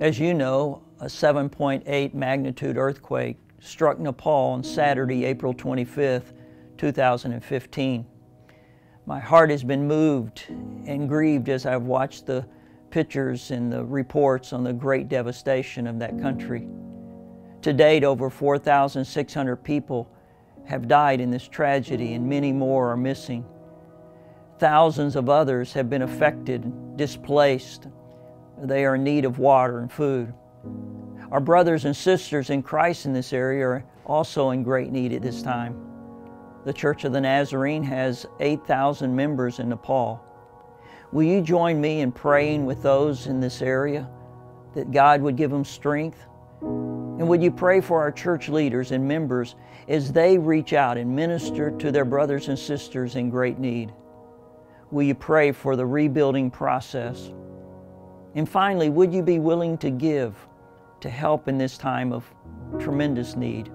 As you know, a 7.8 magnitude earthquake struck Nepal on Saturday, April 25th, 2015. My heart has been moved and grieved as I've watched the pictures and the reports on the great devastation of that country. To date, over 4,600 people have died in this tragedy and many more are missing. Thousands of others have been affected, displaced. They are in need of water and food. Our brothers and sisters in Christ in this area are also in great need at this time. The Church of the Nazarene has 8,000 members in Nepal. Will you join me in praying with those in this area that God would give them strength? And would you pray for our church leaders and members as they reach out and minister to their brothers and sisters in great need? Will you pray for the rebuilding process? And finally, would you be willing to give to help in this time of tremendous need?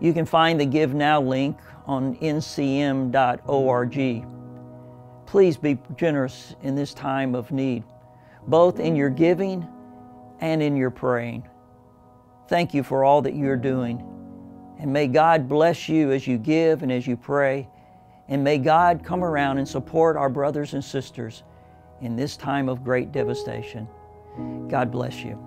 You can find the Give Now link on ncm.org. Please be generous in this time of need, both in your giving and in your praying. Thank you for all that you're doing. And may God bless you as you give and as you pray. And may God come around and support our brothers and sisters in this time of great devastation. God bless you.